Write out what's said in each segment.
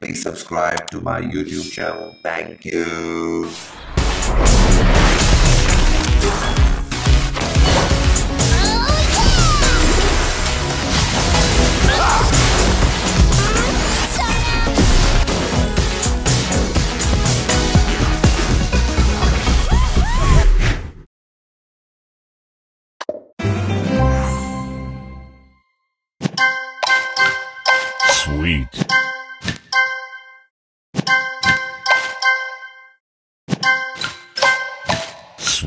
please subscribe to my YouTube channel. Thank you. Sweet.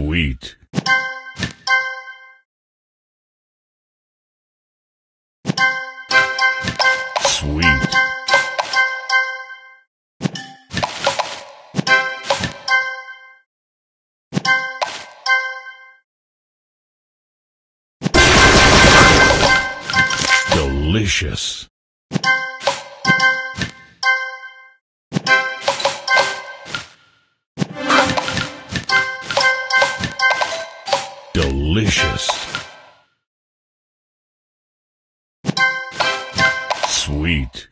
Sweet. Sweet. Delicious. Delicious. Sweet.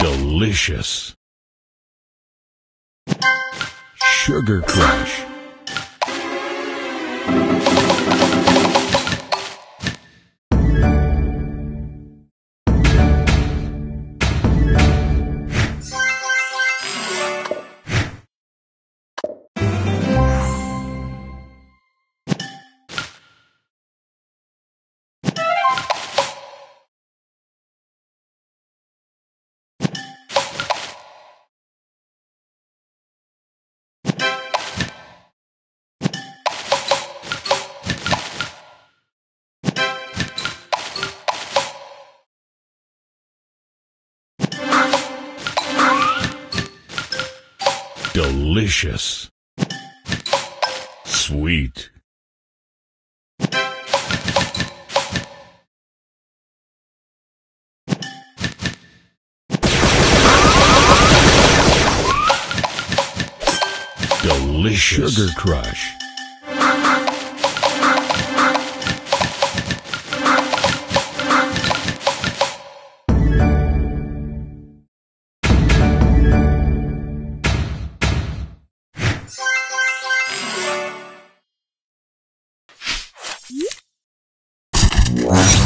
Delicious. Sugar Crush. Delicious. Sweet. Delicious. Sugar Crush. Wow.